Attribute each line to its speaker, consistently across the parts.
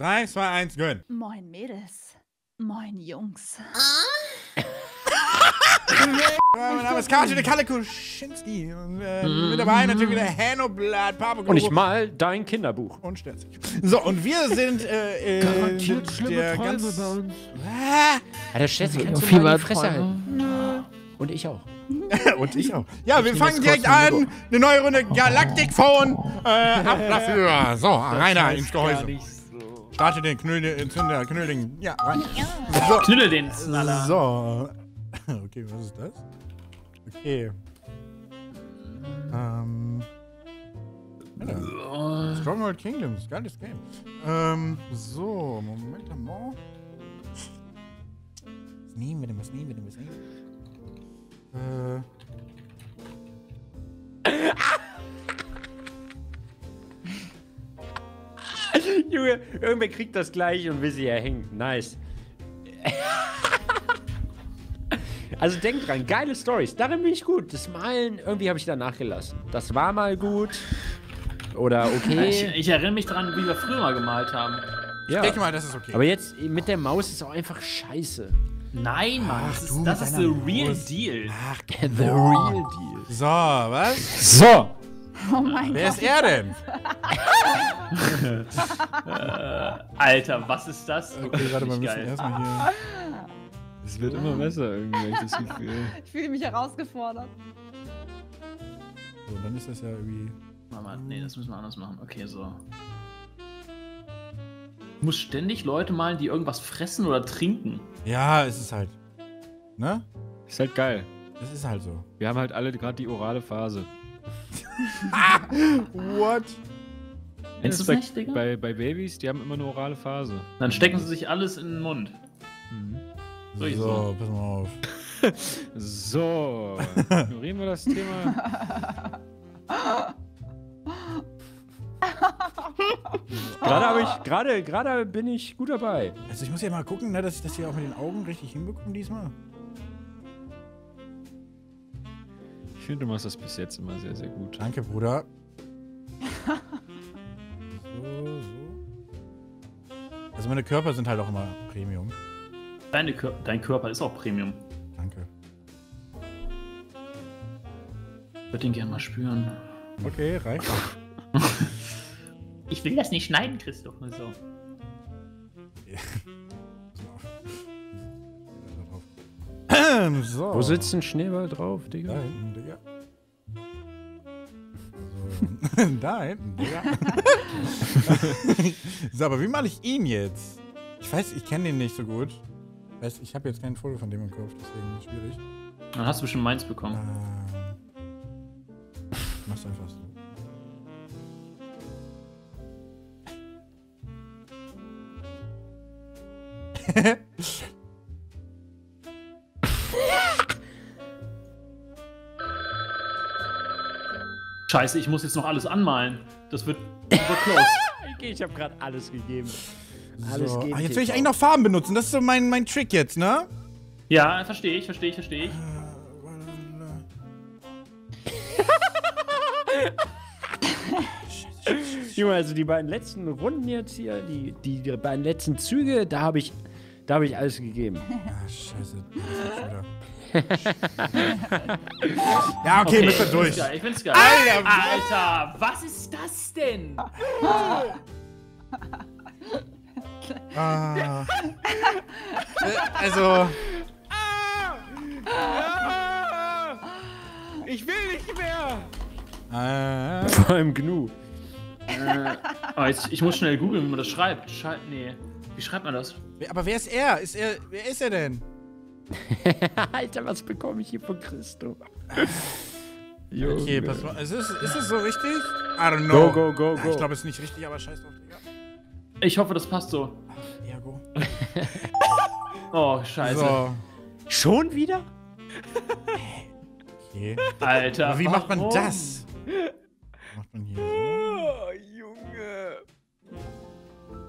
Speaker 1: 3, 2, 1, gönn.
Speaker 2: Moin Mädels. Moin Jungs.
Speaker 1: mein Name ist Kathi de Kalle Kuschinski. Und äh, mit dabei natürlich wieder Hänoblatt, Papa
Speaker 3: Und ich mal dein Kinderbuch.
Speaker 1: Und Sterz. So, und wir sind äh, äh, der ganz...
Speaker 3: uns. Ja, der Chef kannst du
Speaker 4: viel
Speaker 3: mal Fresse halten. Und ich auch.
Speaker 1: und ich auch. Ja, wir
Speaker 3: nehme
Speaker 1: fangen direkt an.
Speaker 3: mein
Speaker 1: Eine neue Runde Galactic Phone. Äh, ab dafür. So, rein ins Gehäuse. Starte den Knüll, Zünder, Knüllding. Ja, rein. So.
Speaker 5: Knülle den Snaller.
Speaker 1: So. Okay, was ist das? Okay. Ähm. Ja. Stronghold Kingdoms, geiles Game. Ähm, so, Moment mal. Was nehmen wir denn, was nehmen wir denn, was nehmen wir
Speaker 3: Junge, irgendwer kriegt das gleich und will sie erhängen. Nice. Also denk dran, geile Stories. Darin bin ich gut. Das Malen, irgendwie habe ich da nachgelassen. Das war mal gut. Oder
Speaker 5: Ich,
Speaker 3: okay.
Speaker 5: ich erinnere mich daran, wie wir früher mal gemalt haben.
Speaker 1: Ich
Speaker 3: Ja.
Speaker 1: denke mal, das ist okay.
Speaker 3: Aber jetzt mit der Maus ist auch einfach scheiße.
Speaker 5: Nein, Mann,
Speaker 1: Ach,
Speaker 5: das ist, das ist the real
Speaker 1: Maus.
Speaker 5: deal.
Speaker 3: The real deal.
Speaker 1: so, was?
Speaker 3: So.
Speaker 2: Oh mein
Speaker 1: Wer
Speaker 2: Gott.
Speaker 1: ist er denn?
Speaker 5: Alter, was ist das?
Speaker 1: Okay, warte mal, wir müssen erstmal hier.
Speaker 4: Es wird immer besser irgendwie, hab ich das Gefühl.
Speaker 2: Ich fühle mich herausgefordert.
Speaker 1: So, dann ist das ja irgendwie.
Speaker 5: Mama, nee, das müssen wir anders machen. Okay, so. Ich muss ständig Leute malen, die irgendwas fressen oder trinken.
Speaker 1: Ja, es ist halt. Ne?
Speaker 4: Ist halt geil.
Speaker 1: Es ist halt so.
Speaker 4: Wir haben halt alle gerade die orale Phase.
Speaker 1: What?
Speaker 5: Kennst du
Speaker 4: bei,
Speaker 5: nicht, Digga?
Speaker 4: bei, bei Babys, die haben immer eine orale Phase.
Speaker 5: Dann stecken sie sich alles in den Mund.
Speaker 1: So,
Speaker 5: So, so.
Speaker 1: pass mal auf.
Speaker 4: So, ignorieren wir das Thema.
Speaker 3: Gerade habe ich, gerade, gerade bin ich gut dabei.
Speaker 1: Also ich muss ja mal gucken, ne, dass ich das hier auch mit den Augen richtig hinbekomme diesmal.
Speaker 4: Ich finde, du machst das bis jetzt immer sehr, sehr gut.
Speaker 1: Danke, Bruder. so, so. Also meine Körper sind halt auch immer Premium.
Speaker 5: Deine Kör dein Körper ist auch Premium.
Speaker 1: Danke.
Speaker 5: Ich würde den gerne mal spüren.
Speaker 1: Okay, reicht.
Speaker 5: Ich will das nicht schneiden, Christoph. So.
Speaker 1: so.
Speaker 3: Wo sitzt ein Schneeball drauf, Digga?
Speaker 1: So. da hinten, Digga. so, aber wie male ich ihn jetzt? Ich weiß, ich kenne den nicht so gut. Weiß, ich habe jetzt kein Foto von dem im Kopf, deswegen ist es schwierig.
Speaker 5: Dann hast du bestimmt meins bekommen.
Speaker 1: Ich mach's einfach so.
Speaker 5: Scheiße, ich muss jetzt noch alles anmalen. Das wird super close.
Speaker 3: Okay, ich habe gerade alles gegeben. Alles
Speaker 1: so.
Speaker 3: geht.
Speaker 1: Ah, jetzt will ich eigentlich noch Farben benutzen. Das ist so mein, mein Trick jetzt, ne?
Speaker 5: ja, verstehe ich, verstehe ich, verstehe ich.
Speaker 3: Junge, also die beiden letzten Runden jetzt hier, die, die, die beiden letzten Züge, da habe ich, da habe ich alles gegeben.
Speaker 1: Ah, scheiße. Ja, okay, müssen wir
Speaker 5: ich
Speaker 1: durch.
Speaker 5: geil, ich find's geil.
Speaker 1: Alter,
Speaker 5: Alter, was ist das denn?
Speaker 1: Ah. Äh, also,
Speaker 4: Ich will nicht mehr!
Speaker 1: äh,
Speaker 3: Vor allem Gnu.
Speaker 5: Oh, jetzt, ich muss schnell googeln, wie man das schreibt. Schei nee. Wie schreibt man das?
Speaker 1: aber wer ist er? Ist er? Wer ist er denn?
Speaker 3: Alter, was bekomme ich hier von Christo?
Speaker 1: Okay, pass mal. Ist es, ist es so richtig? I don't know.
Speaker 3: Go, go, go,
Speaker 1: Ah,
Speaker 3: go.
Speaker 1: Ich glaube, es ist nicht richtig, aber scheiß drauf, Digga.
Speaker 5: Ich hoffe, das passt so.
Speaker 1: Ja, go.
Speaker 5: Oh, scheiße.
Speaker 1: So.
Speaker 3: Schon wieder?
Speaker 1: Okay.
Speaker 5: Alter.
Speaker 1: Aber wie macht man
Speaker 5: warum?
Speaker 1: das? Macht man hier so?
Speaker 3: Oh, Junge.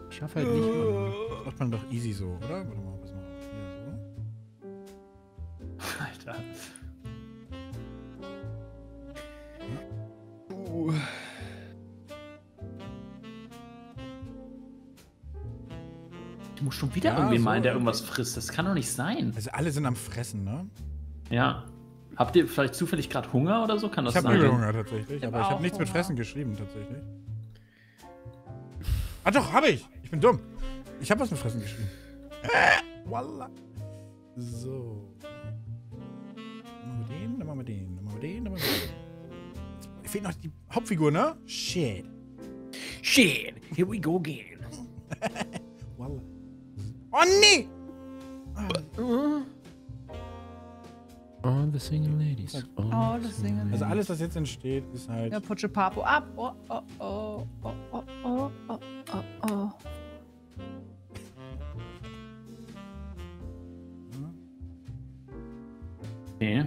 Speaker 3: Ich schaffe halt nicht, Mann.
Speaker 1: Das macht man doch easy so, oder? Warte mal, pass mal.
Speaker 5: Wieder
Speaker 1: Ja,
Speaker 5: irgendwie
Speaker 1: so.
Speaker 5: meinen, der irgendwas frisst. Das kann doch nicht sein.
Speaker 1: Also alle sind am Fressen, ne?
Speaker 5: Ja. Habt ihr vielleicht zufällig gerade Hunger oder so? Kann das
Speaker 1: Ich habe
Speaker 5: sein?
Speaker 1: übel Hunger tatsächlich,
Speaker 2: Ich
Speaker 1: aber ich habe nichts mit. Fressen geschrieben tatsächlich. Ah doch, habe ich. Ich bin dumm. Ich habe was mit Fressen geschrieben. Äh, Wallah. So. Dann machen wir den, dann machen wir den, dann machen wir den, dann machen wir den. Fehlt noch die Hauptfigur, ne? Shit.
Speaker 3: Shit, here we go again.
Speaker 1: Wallah. Oh nee!
Speaker 4: All the single ladies.
Speaker 2: Oh, das Singen.
Speaker 1: Also alles, was jetzt entsteht, ist halt.
Speaker 2: Ja, putsche Papo ab. Oh, oh, oh, oh, oh, oh, oh, oh, oh.
Speaker 5: Okay.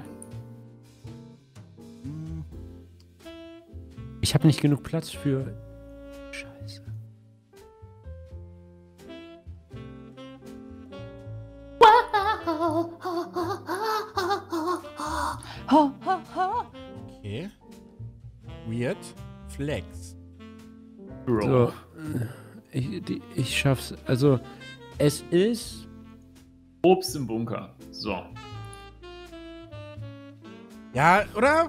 Speaker 3: Ich habe nicht genug Platz für.
Speaker 2: Ho, ho, ho.
Speaker 1: Okay. Weird. Flex.
Speaker 5: Bro.
Speaker 3: So, ich, die, ich schaff's. Also, es ist.
Speaker 5: Obst im Bunker. So.
Speaker 1: Ja, oder?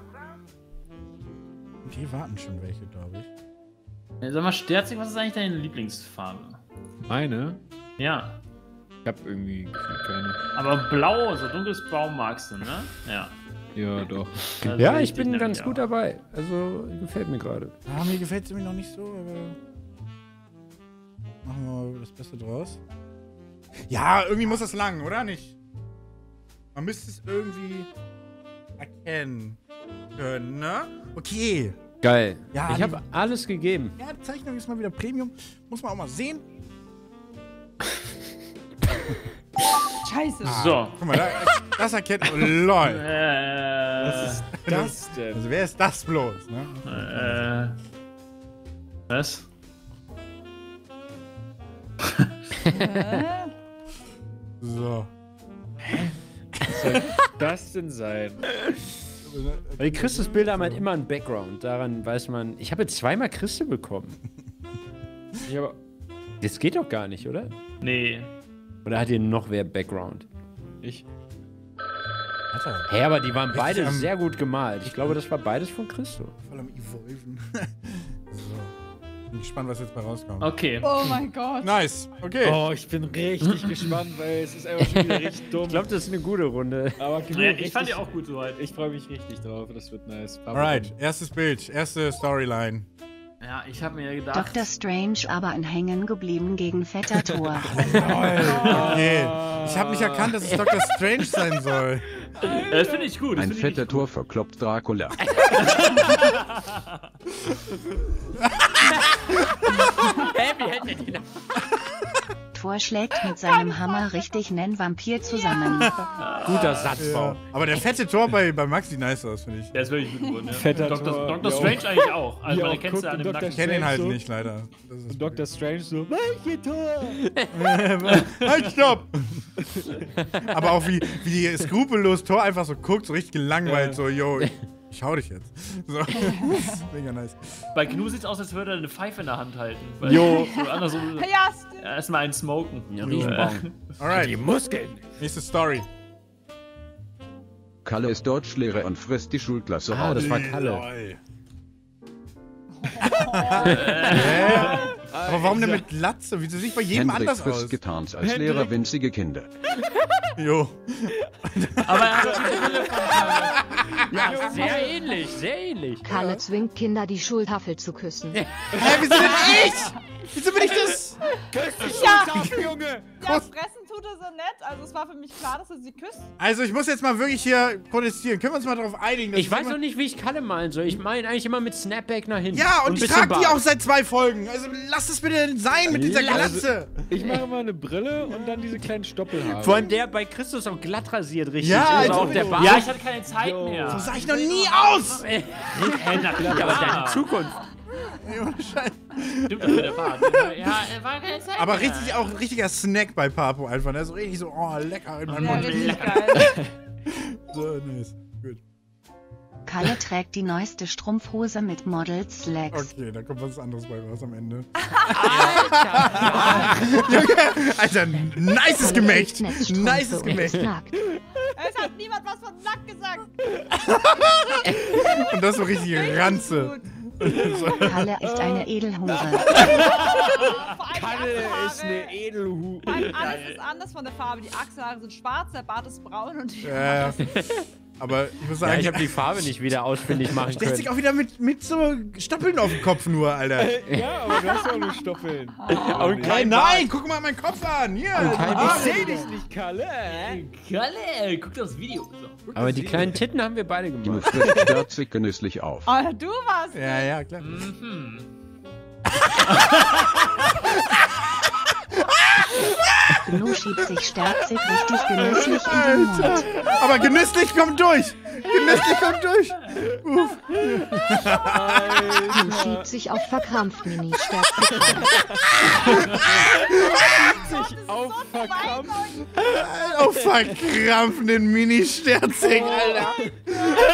Speaker 1: Okay, warten schon welche, glaube ich.
Speaker 5: Äh, Sag mal, Sterzig, was ist eigentlich deine Lieblingsfarbe?
Speaker 4: Meine?
Speaker 5: Ja.
Speaker 4: Ich hab irgendwie gefühlt keine.
Speaker 5: Aber blau, so dunkles Blau magst du, ne? Ja.
Speaker 4: Ja, doch.
Speaker 5: Das
Speaker 3: Ja, ich bin ganz
Speaker 5: auch.
Speaker 3: gut dabei. Also, gefällt mir gerade.
Speaker 1: Ah, mir gefällt es nämlich noch nicht so, aber. Machen wir mal das Beste draus. Ja, irgendwie muss das lang, oder nicht? Man müsste es irgendwie erkennen können, ne? Okay.
Speaker 3: Geil.
Speaker 1: Ja,
Speaker 3: ich habe alles gegeben.
Speaker 1: Ja, die Zeichnung ist mal wieder Premium. Muss man auch mal sehen.
Speaker 2: Scheiße.
Speaker 5: So.
Speaker 1: Guck mal, da, das erkennt. Oh, lol.
Speaker 5: Äh,
Speaker 4: Das denn?
Speaker 1: Also, wer ist das bloß, ne?
Speaker 5: äh, was?
Speaker 2: Hä?
Speaker 1: So.
Speaker 4: Was soll das denn sein?
Speaker 3: Weil die Christusbilder haben halt immer einen Background. Daran weiß man. Ich habe jetzt zweimal Christe bekommen.
Speaker 4: Ich aber.
Speaker 3: Das geht doch gar nicht, oder?
Speaker 5: Nee.
Speaker 3: Oder hat ihr noch wer Background?
Speaker 4: Ich.
Speaker 1: Alter,
Speaker 3: Hä, aber die waren beide
Speaker 1: am-
Speaker 3: sehr gut gemalt. Ich glaube, das war beides von Christo.
Speaker 1: voll am Evolven. so. Bin gespannt, was jetzt bei rauskommt.
Speaker 5: Okay.
Speaker 2: Oh mein Gott.
Speaker 1: Nice. Okay.
Speaker 4: Oh, ich bin richtig gespannt, weil es ist einfach schon wieder richtig dumm.
Speaker 3: Ich glaube, das ist eine gute Runde.
Speaker 4: aber
Speaker 5: Ja, ich fand die auch gut soweit.
Speaker 4: Ich freue mich richtig drauf. Das wird nice.
Speaker 1: Alright, erstes Bild, erste Storyline.
Speaker 5: Ja, ich habe mir gedacht.
Speaker 6: Dr. Strange aber in Hängen geblieben gegen Fetter Tor.
Speaker 1: Okay. Ich habe nicht erkannt, dass es Dr. Strange sein soll.
Speaker 5: Das finde ich gut. Das
Speaker 7: Ein
Speaker 5: find
Speaker 7: fetter Tor verkloppt Dracula.
Speaker 3: Hä, wie hätten wir den
Speaker 6: Tor schlägt mit seinem Hammer richtig nen Vampir zusammen.
Speaker 3: Guter Satzbau.
Speaker 1: Ja. Aber der fette Tor bei, bei Max sieht nice aus, finde ich.
Speaker 5: Der ist wirklich gut geworden. Ja.
Speaker 4: Fetter
Speaker 5: Dr.
Speaker 4: Tor,
Speaker 5: Dr. Strange
Speaker 4: auch-
Speaker 5: eigentlich auch. Also
Speaker 4: wie
Speaker 5: man
Speaker 4: auch
Speaker 5: erkennt ja an dem Nacken.
Speaker 1: Ich kenne ihn halt
Speaker 4: so.
Speaker 1: nicht, leider. Das ist
Speaker 4: Und Dr. Strange so, welche Tor?
Speaker 1: halt, stopp! Aber auch wie, wie skrupellos Tor einfach so guckt, so richtig gelangweilt,
Speaker 4: Ja.
Speaker 1: so, yo, ich, hau dich jetzt. So. Mega nice.
Speaker 5: Bei Gnu sieht es aus, als würde er eine Pfeife in der Hand halten. Weil-
Speaker 3: Jo.
Speaker 5: So anders so,
Speaker 2: Ja, stimmt.
Speaker 5: erstmal einen smoken.
Speaker 3: Riesenbaum.
Speaker 1: Alright,
Speaker 3: Muskeln.
Speaker 1: nächste Story.
Speaker 7: Kalle ist Deutschlehrer und frisst die Schulklasse
Speaker 3: Ah,
Speaker 7: aus.
Speaker 3: das war Kalle.
Speaker 1: Hä? Aber warum denn mit Latze? Wieso sieht bei jedem
Speaker 7: Hendrik
Speaker 1: anders aus?
Speaker 7: getarnt als Lehrer winzige Kinder.
Speaker 1: Jo.
Speaker 5: Aber er hat die Brille von Kalle.
Speaker 3: Ja, sehr ähnlich, sehr ähnlich.
Speaker 6: Kalle zwingt Kinder, die Schultafel zu küssen.
Speaker 1: Hä, wieso denn ich? Wieso bin ich das?
Speaker 2: Ja,
Speaker 4: Junge!
Speaker 2: ja, fressen tut er so nett. Also es war für mich klar, dass er sie küsst.
Speaker 1: Also ich muss jetzt mal wirklich hier protestieren. Können wir uns mal darauf einigen? dass
Speaker 3: Ich weiß noch nicht, wie ich Kalle malen soll. Ich meine eigentlich immer mit Snapback nach hinten.
Speaker 1: Ja, und,
Speaker 3: ein
Speaker 1: ich trage die auch seit zwei Folgen. Also lass es bitte sein mit dieser
Speaker 3: Lass-
Speaker 1: Glatze.
Speaker 4: Ich mache mal eine Brille und dann diese kleinen Stoppelhaare.
Speaker 3: Vor allem der bei Christus auch glatt rasiert, richtig.
Speaker 1: Ja,
Speaker 3: Und auch
Speaker 1: sowieso.
Speaker 3: der Bart.
Speaker 5: Ja, ich hatte keine Zeit
Speaker 4: Jo.
Speaker 5: mehr.
Speaker 1: So sah ich noch nie aus.
Speaker 3: Ja, aber deine Zukunft.
Speaker 1: Ey, ohne Scheiß.
Speaker 5: Stimmt, das der Bart. Ja, er war keine Zeit
Speaker 1: Aber
Speaker 5: mehr.
Speaker 1: richtig auch ein richtiger Snack bei Papo einfach. Ne? So richtig so, oh, lecker in meinem
Speaker 2: Ja,
Speaker 1: Mund.
Speaker 2: geil.
Speaker 1: So nice. Gut.
Speaker 6: Kalle trägt die neueste Strumpfhose mit Model Slacks.
Speaker 1: Okay, da kommt was anderes bei raus am Ende.
Speaker 3: Alter!
Speaker 1: Junge, Alter, nices Gemächt. Nices Gemächt.
Speaker 2: Es hat niemand was von Nack gesagt.
Speaker 1: Und das so richtig Ranze.
Speaker 6: Kalle ist eine Edelhure.
Speaker 2: Vor allem
Speaker 3: Kalle ist eine
Speaker 2: Achselhaare.
Speaker 3: Edelhu.
Speaker 2: Vor allem Alles ist anders von der Farbe. Die Achselhaare sind schwarz, der Bart ist braun und die
Speaker 1: ja. Aber ich muss
Speaker 3: Ja,
Speaker 1: sagen,
Speaker 3: ich habe die Farbe nicht wieder ausfindig machen
Speaker 1: stellt
Speaker 3: können.
Speaker 1: sich auch wieder mit, mit so Stoppeln auf dem Kopf nur, Alter.
Speaker 4: Ja, aber du hast ja auch nur Stoppeln.
Speaker 3: Und
Speaker 1: Nein, nein, guck mal meinen Kopf an. Hier.
Speaker 3: kein
Speaker 1: Ah,
Speaker 4: Ich seh dich nicht, Kalle.
Speaker 5: Kalle, guck das Video. So. guck
Speaker 3: Aber
Speaker 5: das
Speaker 3: die
Speaker 5: Video.
Speaker 3: kleinen Titten haben wir beide gemacht.
Speaker 7: frisst sterzig genüsslich auf.
Speaker 2: Oh, du warst.
Speaker 1: Ja, ja, klar.
Speaker 5: Mhm.
Speaker 6: schiebt sich sterzig richtig genüsslich in den Mund.
Speaker 1: Aber genüsslich kommt durch. Genüsslich kommt durch. Uff.
Speaker 6: Gnu schiebt sich auf verkrampft mini sterzig
Speaker 4: Sich auf verkrampft.
Speaker 1: Auf verkrampfenden Mini-Sterzig, Alter.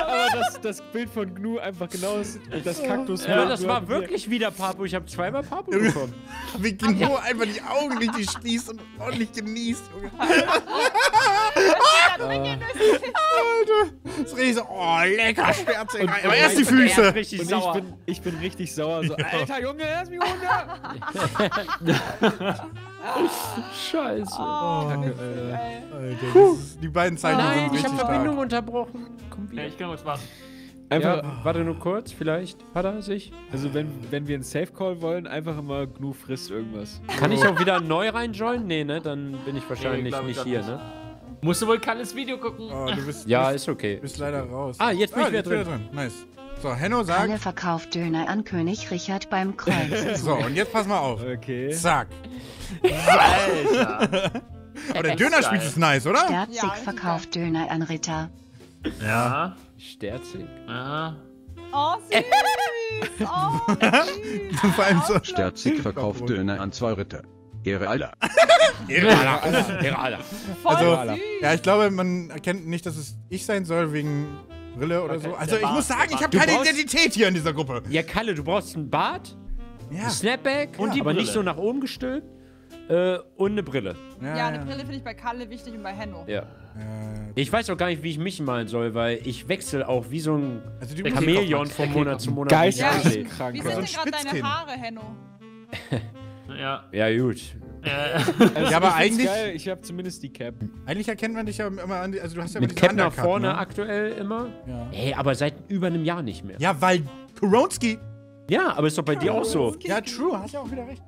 Speaker 4: Aber das, das Bild von Gnu einfach genau das, das Kaktus.
Speaker 3: Ja, das war wirklich wieder Papo. Ich habe zweimal Papo bekommen.
Speaker 1: Wie genau einfach die Augen richtig schließt und ordentlich genießt, Junge. Alter. Das riecht so, oh, lecker Sterzig. Aber erst die
Speaker 3: Er
Speaker 1: Füße.
Speaker 3: richtig
Speaker 4: Und ich
Speaker 3: sauer.
Speaker 4: bin, ich bin richtig sauer. So, Alter Junge, lass mich runter.
Speaker 3: Scheiße.
Speaker 2: Oh,
Speaker 4: Kacke,
Speaker 2: witzig,
Speaker 4: Alter.
Speaker 1: die beiden Zeichen
Speaker 3: Nein,
Speaker 1: sind
Speaker 3: ich
Speaker 1: richtig
Speaker 3: habe
Speaker 1: stark.
Speaker 3: Verbindung unterbrochen. Komm
Speaker 5: Ja,
Speaker 3: wieder.
Speaker 5: ich kann was.
Speaker 4: Einfach,
Speaker 3: Ja, warte nur kurz, vielleicht hat er sich.
Speaker 4: also wenn, wenn wir einen Safe Call wollen, einfach immer Gnu frisst irgendwas.
Speaker 3: Kann ich auch wieder neu reinjoinen? Nee, ne? Dann bin ich wahrscheinlich
Speaker 5: ich
Speaker 3: nicht hier,
Speaker 5: nicht.
Speaker 3: ne?
Speaker 5: Musst du wohl Kalles Video gucken?
Speaker 1: Oh, du bist,
Speaker 3: Ja,
Speaker 1: bist,
Speaker 3: ist okay.
Speaker 1: bist leider raus.
Speaker 3: Ah, jetzt bin ich wieder
Speaker 1: jetzt
Speaker 3: drin.
Speaker 1: Nice. So, Henno sagt.
Speaker 6: Kalle verkauft Döner an König Richard beim Kreuz.
Speaker 1: So, und jetzt pass mal auf.
Speaker 4: Okay.
Speaker 1: Zack.
Speaker 5: Alter.
Speaker 1: Aber der Dönerspieß ist nice, oder?
Speaker 6: Sterzig
Speaker 2: Ja,
Speaker 6: verkauft Döner an Ritter.
Speaker 5: Ja.
Speaker 3: Sterzig.
Speaker 5: Ja.
Speaker 2: Oh, süß. Oh, süß.
Speaker 1: Vor allem so.
Speaker 7: Sterzig verkauft Döner an zwei Ritter. Ehre aller.
Speaker 3: Gerade.
Speaker 2: Voll
Speaker 1: Also,
Speaker 2: süß.
Speaker 1: ja, ich glaube, man erkennt nicht, dass es ich sein soll wegen Brille oder so. Also,
Speaker 5: der
Speaker 1: ich muss sagen, ich habe keine
Speaker 3: brauchst-
Speaker 1: Identität hier in dieser Gruppe.
Speaker 3: Ja, Kalle, du brauchst einen Bart,
Speaker 1: Ja.
Speaker 3: ein Snapback,
Speaker 5: Und die
Speaker 3: aber nicht
Speaker 5: Brille.
Speaker 3: so nach oben gestülpt. Äh, und eine Brille.
Speaker 2: Ja, eine Brille finde ich bei Kalle wichtig und bei Henno.
Speaker 3: Ja.
Speaker 1: Äh,
Speaker 3: Ich weiß auch gar nicht, wie ich mich malen soll, weil ich wechsle auch wie so ein
Speaker 1: Also
Speaker 3: Chamäleon von Monat zu Monat. wie ich
Speaker 2: Ja.
Speaker 4: Geisteskrank.
Speaker 2: Wie sind denn gerade deine. Haare, Henno?
Speaker 5: Ja.
Speaker 3: Ja, gut.
Speaker 5: Äh,
Speaker 4: Also
Speaker 1: Ja, aber eigentlich-
Speaker 4: Geil. Ich habe zumindest die Cap.
Speaker 1: Eigentlich erkennt man dich ja immer an, die- also du hast ja
Speaker 3: Mit Cap nach vorne
Speaker 1: ne?
Speaker 3: aktuell immer.
Speaker 1: Ja.
Speaker 3: Hey, aber seit über einem Jahr nicht mehr.
Speaker 1: ja, weil Koronski.
Speaker 3: Ja, aber ist doch bei dir auch so.
Speaker 1: Ja, true, hast ja auch wieder recht.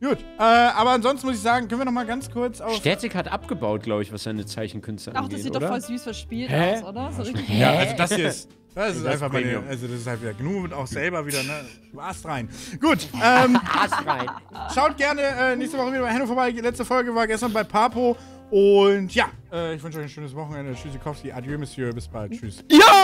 Speaker 1: Gut, äh, aber ansonsten muss ich sagen, können wir noch mal ganz kurz auf...
Speaker 3: Sterzig hat abgebaut, glaube ich, was seine Zeichenkünste
Speaker 2: Ach,
Speaker 3: angeht,
Speaker 2: das sieht
Speaker 3: oder?
Speaker 2: doch voll süß verspielt
Speaker 4: Hä?
Speaker 2: aus, oder? So richtig
Speaker 1: Ja, also das hier ist... Das ist
Speaker 3: Das
Speaker 1: einfach
Speaker 3: Premium.
Speaker 1: also das ist halt wieder genug und auch selber wieder, ne? Du Ast rein. Gut, ähm,
Speaker 3: Ast rein.
Speaker 1: schaut gerne äh, nächste Woche wieder bei Henno vorbei. Die letzte Folge war gestern bei Papo. Und ja, äh, ich wünsche euch ein schönes Wochenende. Tschüssikowski, adieu, Monsieur, bis bald. Tschüss.
Speaker 4: Ja!